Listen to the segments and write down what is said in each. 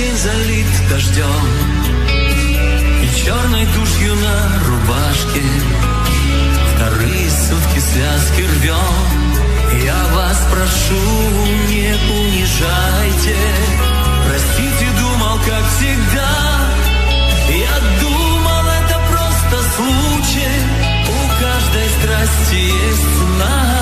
день залит дождем И черной тушью на рубашке. Вторые сутки связки рвем. Я вас прошу, не унижайте. Простите, думал, как всегда. Я думал, это просто случай. У каждой страсти есть цена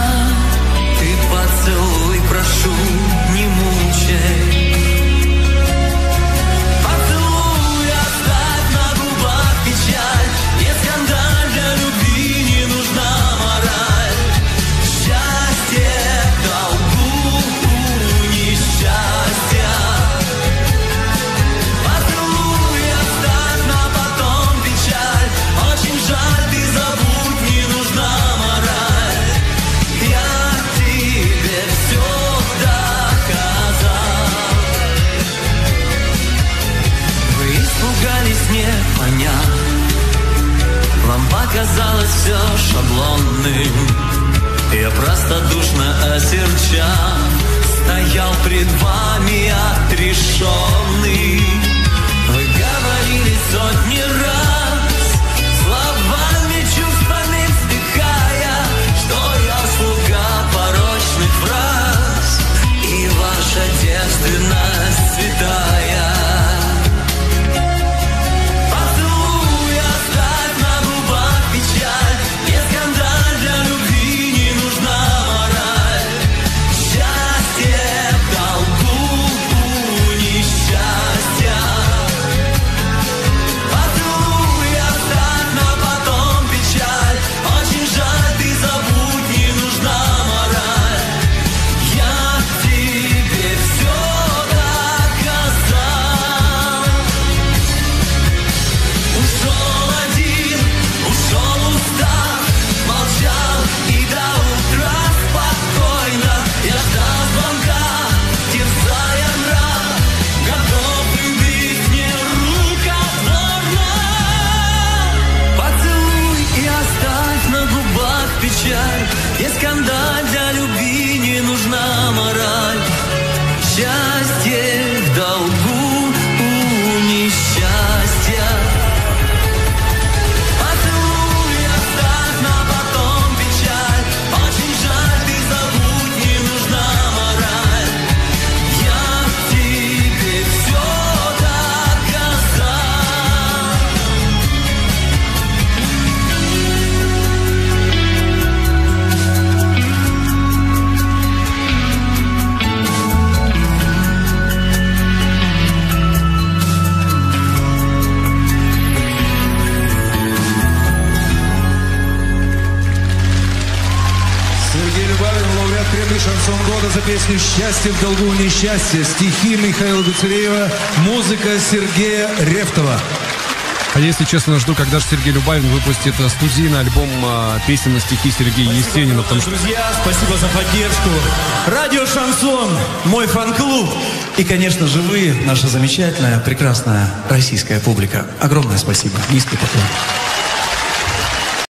не поняв Вам показалось все шаблонным. Я простодушно осерчав Стоял пред вами отрешенный печаль, не скандаль для любви, не нужна мораль. Счастье Сергей Любавин, лауреат премии «Шансон года» за песню «Счастье в долгу несчастье». Стихи Михаила Гуцереева, музыка Сергея Рефтова. А если честно, жду, когда же Сергей Любавин выпустит э, студийный альбом а, песен на стихи Сергея Есенина, потому что Друзья, спасибо за поддержку. Радио Шансон, мой фан-клуб. И, конечно же, вы, наша замечательная, прекрасная российская публика. Огромное спасибо. Низкий поклон.